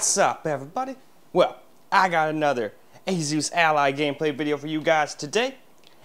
What's up, everybody? Well, I got another Asus Ally gameplay video for you guys today.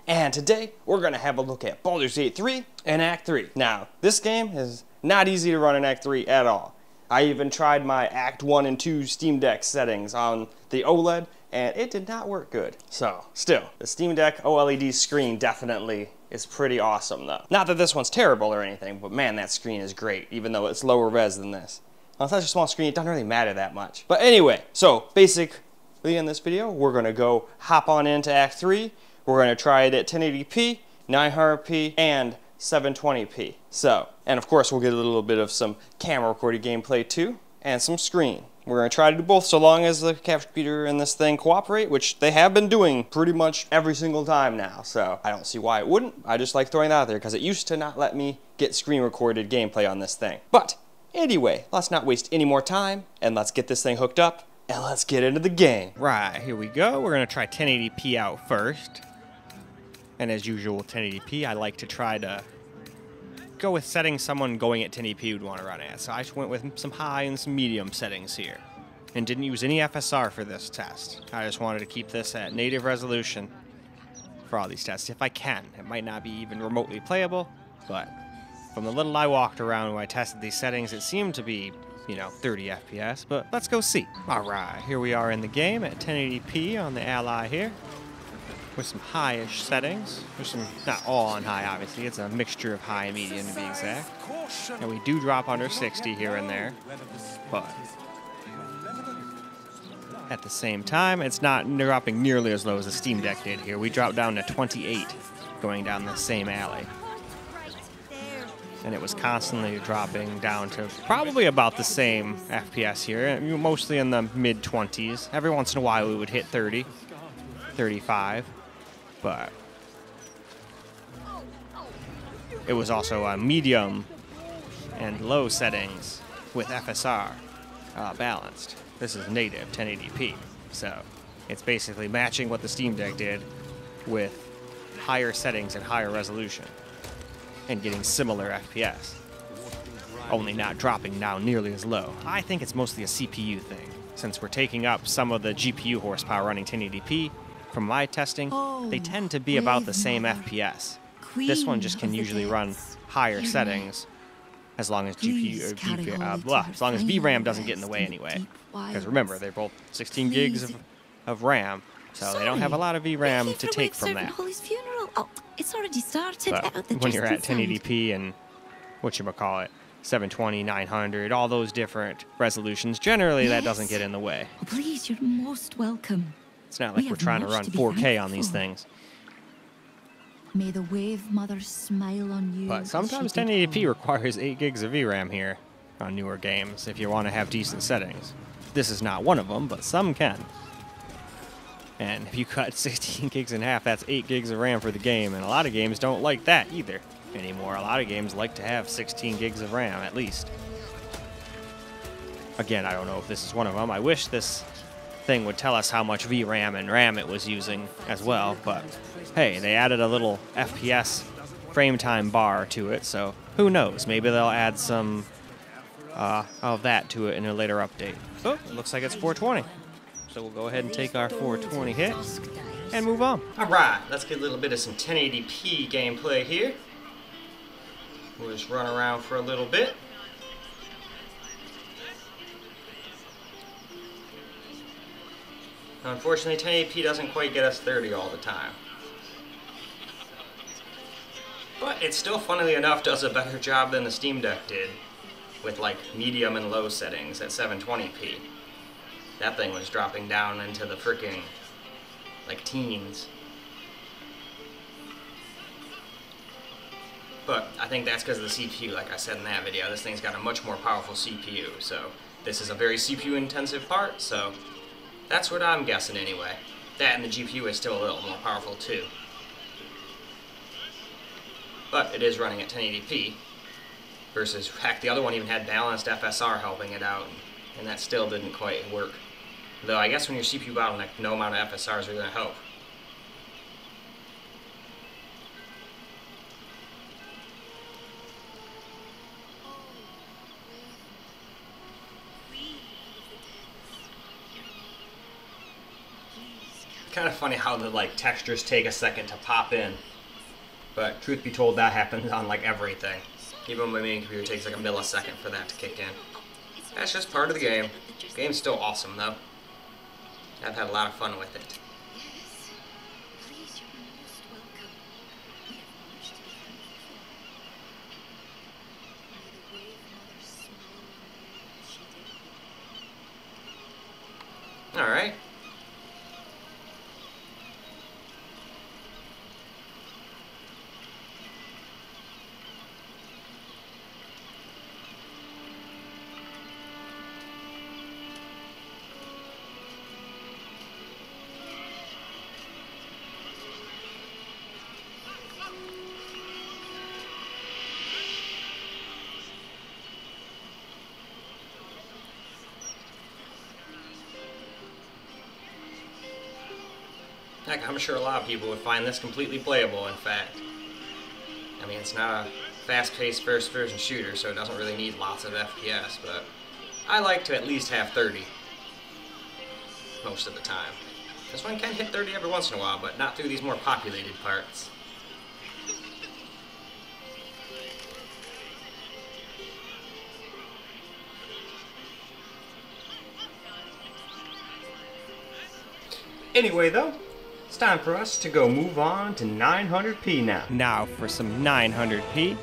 And today, we're gonna have a look at Baldur's Gate 3 and Act 3. Now, this game is not easy to run in Act 3 at all. I even tried my Act 1 and 2 Steam Deck settings on the OLED, and it did not work good. So, still, the Steam Deck OLED screen definitely is pretty awesome though. Not that this one's terrible or anything, but man, that screen is great, even though it's lower res than this. On such a small screen, it doesn't really matter that much. But anyway, so basically in this video, we're gonna go hop on into Act 3. We're gonna try it at 1080p, 900p, and 720p. So, and of course we'll get a little bit of some camera recorded gameplay too, and some screen. We're going to try to do both so long as the capture computer and this thing cooperate, which they have been doing pretty much every single time now. So I don't see why it wouldn't. I just like throwing that out there because it used to not let me get screen recorded gameplay on this thing. But anyway, let's not waste any more time and let's get this thing hooked up and let's get into the game. Right, here we go. We're going to try 1080p out first. And as usual 1080p, I like to try to go with settings someone going at 1080p would want to run at. So I just went with some high and some medium settings here. And didn't use any FSR for this test. I just wanted to keep this at native resolution for all these tests, if I can. It might not be even remotely playable, but from the little I walked around when I tested these settings, it seemed to be, you know, 30 FPS, but let's go see. All right, here we are in the game at 1080p on the Ally here with some high-ish settings. There's some, not all on high, obviously. It's a mixture of high and medium, to be exact. And we do drop under 60 here and there, but at the same time, it's not dropping nearly as low as the Steam Deck did here. We dropped down to 28 going down the same alley. And it was constantly dropping down to probably about the same FPS here, mostly in the mid 20s. Every once in a while, we would hit 30, 35 but it was also a medium and low settings with FSR uh, balanced. This is native 1080p, so it's basically matching what the Steam Deck did with higher settings and higher resolution and getting similar FPS, only not dropping now nearly as low. I think it's mostly a CPU thing, since we're taking up some of the GPU horsepower running 1080p from my testing, oh, they tend to be about the same FPS. This one just can usually run higher settings as long as GPU or v, uh, blah, as long as VRAM doesn't get in the way anyway. Because remember, they're both 16 gigs of, of RAM, so Sorry, they don't have a lot of VRAM to take from that. Holly's funeral. Oh, it's already started. But when you're at 1080p and what you call it, 720, 900, all those different resolutions, generally yes. that doesn't get in the way. Oh, please, you're most welcome. It's not like we are trying to run to 4K on these things. May the wave mother smile on you. But sometimes 1080p requires 8 gigs of VRAM here on newer games if you want to have decent settings. This is not one of them, but some can. And if you cut 16 gigs in half, that's 8 gigs of RAM for the game, and a lot of games don't like that either anymore. A lot of games like to have 16 gigs of RAM at least. Again, I don't know if this is one of them. I wish this thing would tell us how much VRAM and RAM it was using as well. But hey, they added a little FPS frame time bar to it, so who knows? Maybe they'll add some uh, of that to it in a later update. Oh, it looks like it's 420. So we'll go ahead and take our 420 hit and move on. All right, let's get a little bit of some 1080p gameplay here. We'll just run around for a little bit. Unfortunately, 1080p doesn't quite get us 30 all the time. But it still, funnily enough, does a better job than the Steam Deck did with like medium and low settings at 720p. That thing was dropping down into the freaking like teens. But I think that's because of the CPU, like I said in that video. This thing's got a much more powerful CPU, so this is a very CPU intensive part, so that's what I'm guessing anyway. That and the GPU is still a little more powerful too. But it is running at 1080p versus, heck, the other one even had balanced FSR helping it out, and that still didn't quite work. Though I guess when your CPU bottlenecked, no amount of FSRs are going to help. kind of funny how the like textures take a second to pop in. But truth be told, that happens on like everything. Even my main computer takes like a millisecond for that to kick in. That's just part of the game. Game's still awesome though. I've had a lot of fun with it. Yes. Please, you're most welcome. We have much to be thankful for. May the wave mother smile on you she did. Alright. Heck, I'm sure a lot of people would find this completely playable, in fact. I mean, it's not a fast-paced first-person shooter, so it doesn't really need lots of FPS, but I like to at least have 30 most of the time. This one can hit 30 every once in a while, but not through these more populated parts. Anyway, though, it's time for us to go move on to 900p now. Now for some 900p.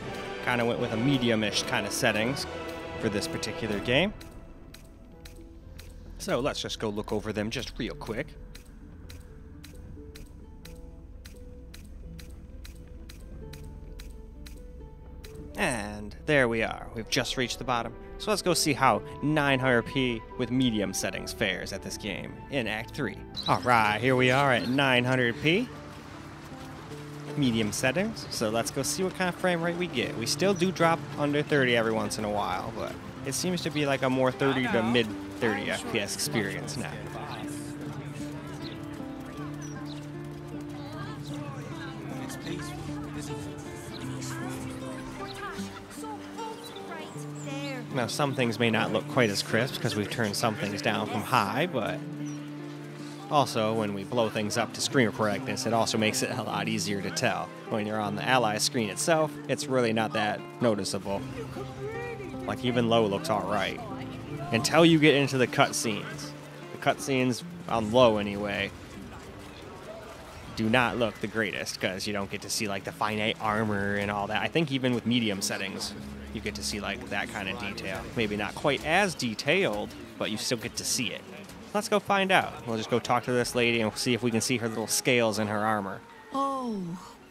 Kind of went with a medium-ish kind of settings for this particular game. So let's just go look over them just real quick. And there we are. We've just reached the bottom. So let's go see how 900p with medium settings fares at this game in Act 3. Alright, here we are at 900p. Medium settings. So let's go see what kind of frame rate we get. We still do drop under 30 every once in a while, but it seems to be like a more 30 to mid 30 FPS experience now. Now, some things may not look quite as crisp because we've turned some things down from high, but also when we blow things up to screen correctness, it also makes it a lot easier to tell. When you're on the ally screen itself, it's really not that noticeable. Like even low looks alright. Until you get into the cutscenes. The cutscenes on low anyway do not look the greatest because you don't get to see like the finite armor and all that. I think even with medium settings, you get to see like that kind of detail. Maybe not quite as detailed, but you still get to see it. Let's go find out. We'll just go talk to this lady and see if we can see her little scales in her armor. Oh.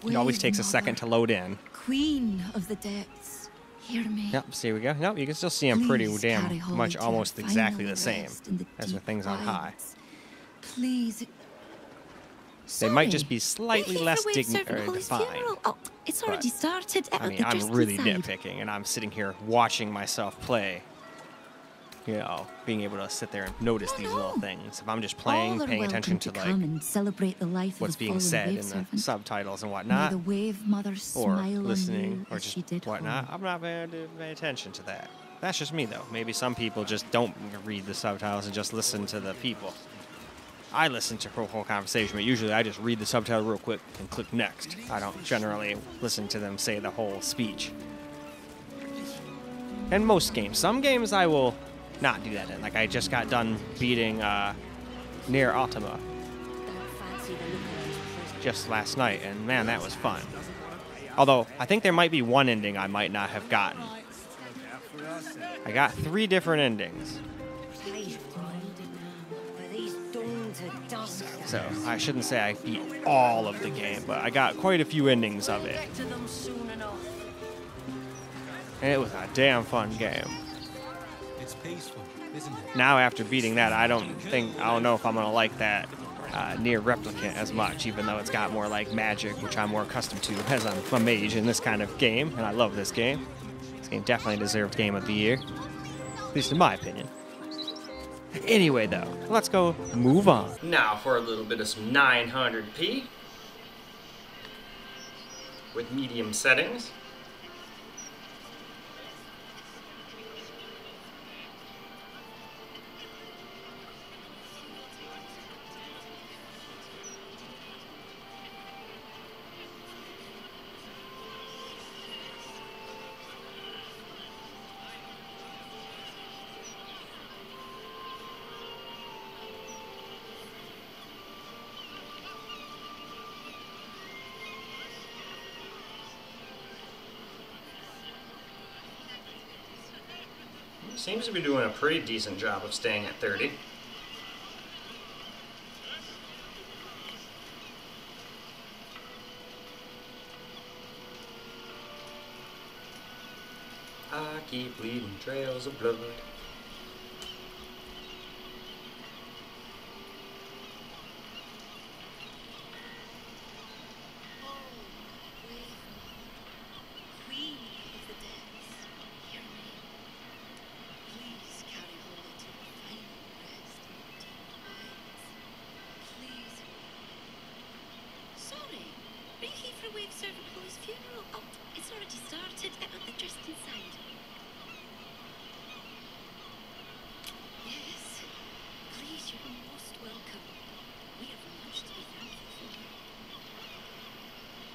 It always takes a second to load in. Queen of the depths. Hear me. Yep, see we go. Nope, you can still see them pretty damn much almost exactly the same the as deep things on high. wilds. Please. They might just be slightly less for Wave digni- Servant or Holly's defined. funeral. Oh, it's already but, started. I mean, I'm really inside. nitpicking, and I'm sitting here watching myself play. You know, being able to sit there and notice these little things. If I'm just playing, All paying attention to come like and celebrate the life what's being said in the servant. subtitles and whatnot, the wave mother or listening, or just whatnot, Holly. I'm not going to pay attention to that. That's just me, though. Maybe some people just don't read the subtitles and just listen to the people. I listen to the whole conversation, but usually I just read the subtitle real quick and click next. I don't generally listen to them say the whole speech. And most games, some games I will not do that in. Like I just got done beating uh, NieR Automata just last night, and man, that was fun. Although I think there might be one ending I might not have gotten. I got three different endings, so I shouldn't say I beat all of the game, but I got quite a few endings of it. And it was a damn fun game. It's peaceful, isn't it? Now after beating that, I don't think I don't know if I'm gonna like that uh, NieR Replicant as much, even though it's got more like magic, which I'm more accustomed to as I'm a mage in this kind of game, and I love this game. This game definitely deserved Game of the Year, at least in my opinion. Anyway, though, let's go move on. Now for a little bit of some 900p with medium settings. Seems to be doing a pretty decent job of staying at 30. I keep bleeding trails of blood. Queen of the depths, hear me. Please carry Holly to her final rest in the deep wilds. Please. Sorry, are you here for a wave servant Holly's funeral? Oh, it's already started. Uh, They're just inside. Yes. Please, you're most welcome. We have much to be thankful for.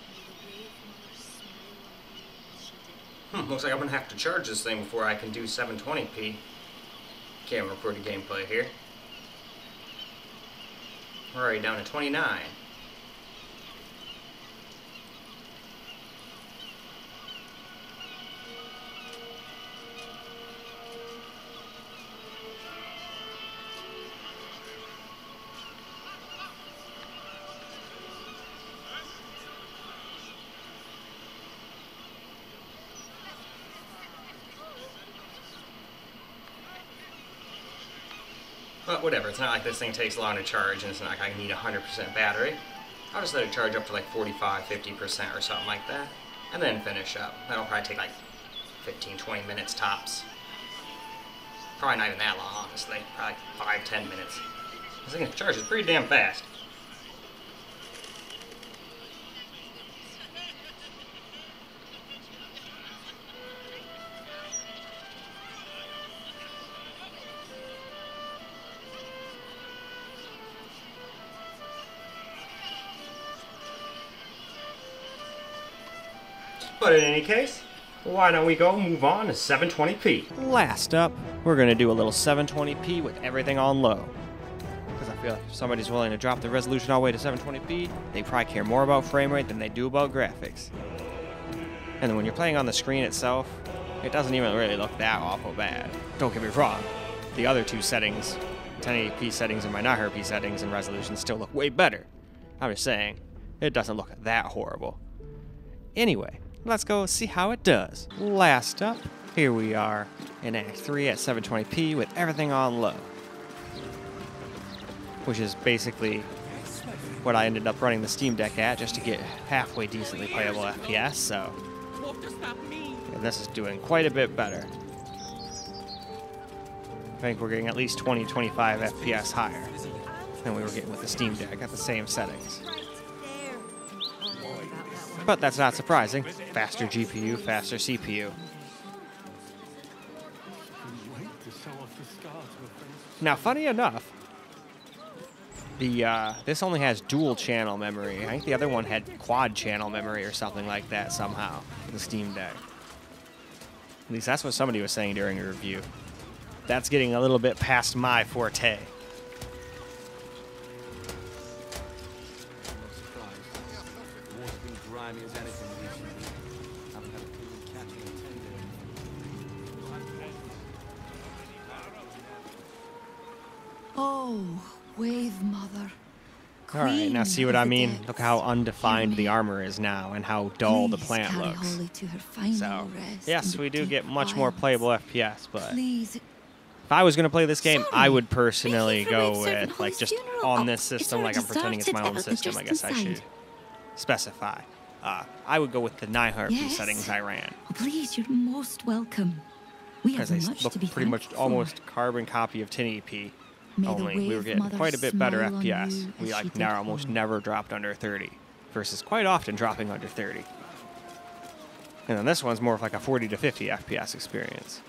May the wave mother smile on you as she did on Hmm, looks like I'm gonna have to charge this thing before I can do 720p camera recorded gameplay here. Already down to 29. But whatever, it's not like this thing takes long to charge and it's not like I need 100% battery. I'll just let it charge up to like 45, 50% or something like that. And then finish up. That'll probably take like 15, 20 minutes tops. Probably not even that long, honestly. Probably like 5, 10 minutes. This thing charges pretty damn fast. But in any case, why don't we go move on to 720p? Last up, we're going to do a little 720p with everything on low. Because I feel like if somebody's willing to drop the resolution all the way to 720p, they probably care more about frame rate than they do about graphics. And then when you're playing on the screen itself, it doesn't even really look that awful bad. Don't get me wrong, the other two settings, 1080p settings and my 900p settings and resolution still look way better. I'm just saying, it doesn't look that horrible. Anyway, let's go see how it does. Last up, here we are in Act 3 at 720p with everything on low. Which is basically what I ended up running the Steam Deck at just to get halfway decently playable FPS, so. And this is doing quite a bit better. I think we're getting at least 20 25 FPS higher than we were getting with the Steam Deck at the same settings. But that's not surprising. Faster GPU, faster CPU. Now, funny enough, the uh, this only has dual channel memory. I think the other one had quad channel memory or something like that somehow. The Steam Deck. At least that's what somebody was saying during a review. That's getting a little bit past my forte. Oh, Wave Mother. All right, now see what I mean? Look how undefined the armor is now and how dull the plant looks. To her final So, rest yes, we do get much more playable FPS, but if I was going to play this game, I would personally Thank you for go with, like, just on Oh, this system, like I'm pretending it's my own system, I guess I should specify. Uh, I would go with the 900p Yes. settings I ran. oh, please, you're most welcome. We have Because they much look to be pretty much almost carbon copy of 1080p. Only we were getting quite a bit better FPS. We like now almost never dropped under 30, versus quite often dropping under 30. And then this one's more of like a 40 to 50 FPS experience.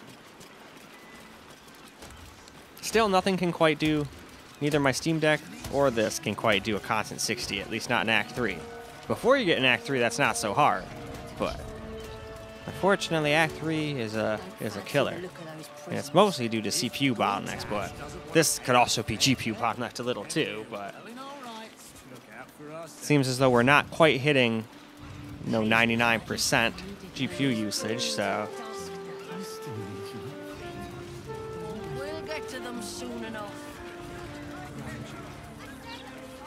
Still, nothing can quite do. Neither my Steam Deck or this can quite do a constant 60, at least not in Act 3. Before you get in Act 3, that's not so hard, but unfortunately, Act 3 is a is a killer. And it's mostly due to CPU bottlenecks, but this could also be GPU bottlenecked a little too, but seems as though we're not quite hitting you know 99% GPU usage, so we'll get to them soon enough.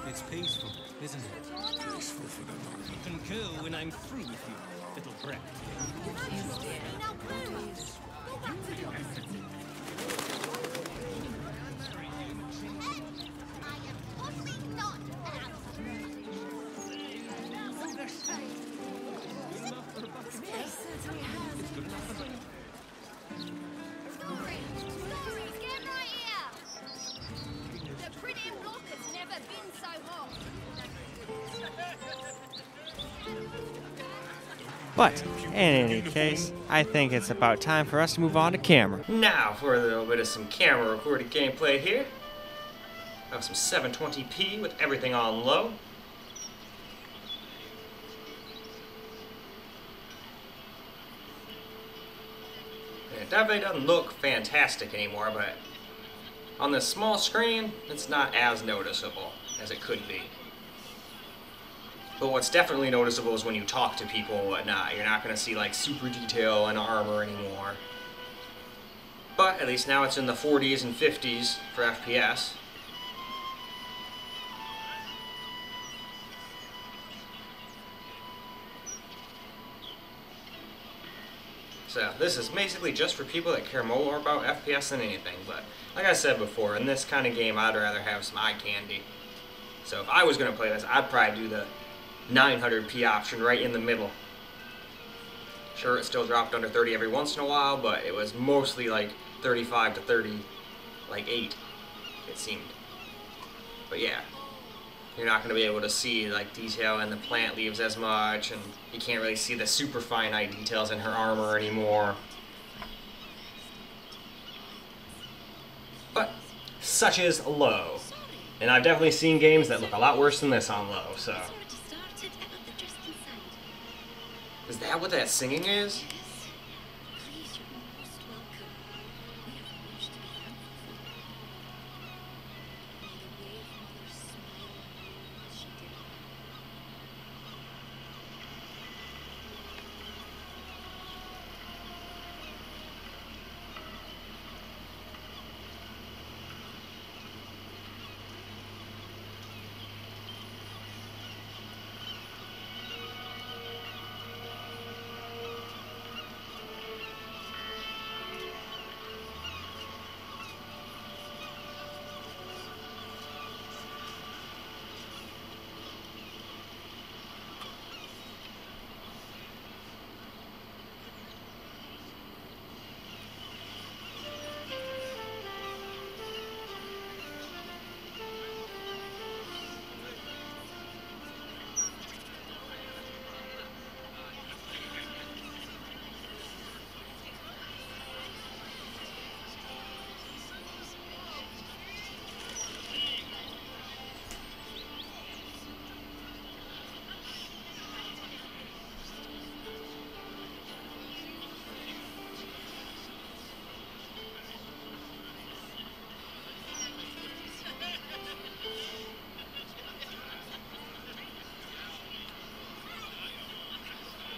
It's peaceful, isn't it? Peaceful for the moment. You can go when I'm through with But in any case, I think it's about time for us to move on to camera. Now for a little bit of some camera recorded gameplay here. Have some 720p with everything on low. It definitely doesn't look fantastic anymore, but on this small screen, it's not as noticeable as it could be. But what's definitely noticeable is when you talk to people and whatnot. You're not going to see like super detail and armor anymore. But at least now it's in the 40s and 50s for FPS. So this is basically just for people that care more about FPS than anything. But like I said before, in this kind of game, I'd rather have some eye candy. So if I was going to play this, I'd probably do the 900p option right in the middle. Sure, it still dropped under 30 every once in a while, but it was mostly like 35 to 30, like 8, it seemed. But yeah, you're not going to be able to see like detail in the plant leaves as much, and you can't really see the super finite details in her armor anymore. But such is low. And I've definitely seen games that look a lot worse than this on low, so. Is that what that singing is?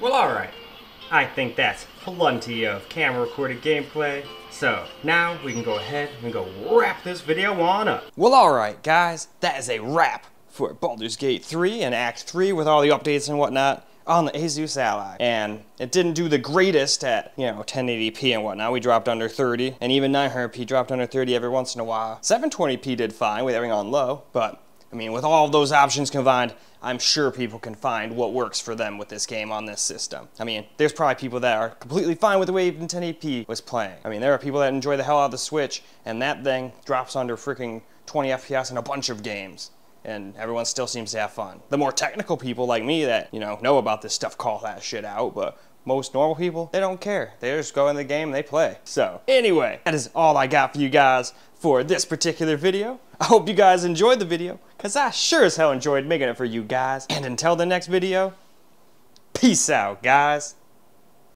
Well, alright. I think that's plenty of camera recorded gameplay. So, now we can go ahead and go wrap this video on up. Well, alright, guys. That is a wrap for Baldur's Gate 3 and Act 3 with all the updates and whatnot on the Asus Ally. And it didn't do the greatest at, you know, 1080p and whatnot. We dropped under 30, and even 900p dropped under 30 every once in a while. 720p did fine with everything on low, but I mean, with all of those options combined, I'm sure people can find what works for them with this game on this system. I mean, there's probably people that are completely fine with the way even 1080p was playing. I mean, there are people that enjoy the hell out of the Switch, and that thing drops under freaking 20 FPS in a bunch of games. And everyone still seems to have fun. The more technical people like me that, you know, know about this stuff call that shit out, but most normal people, they don't care. They just go in the game and they play. So, anyway, that is all I got for you guys for this particular video. I hope you guys enjoyed the video, because I sure as hell enjoyed making it for you guys. And until the next video, peace out, guys.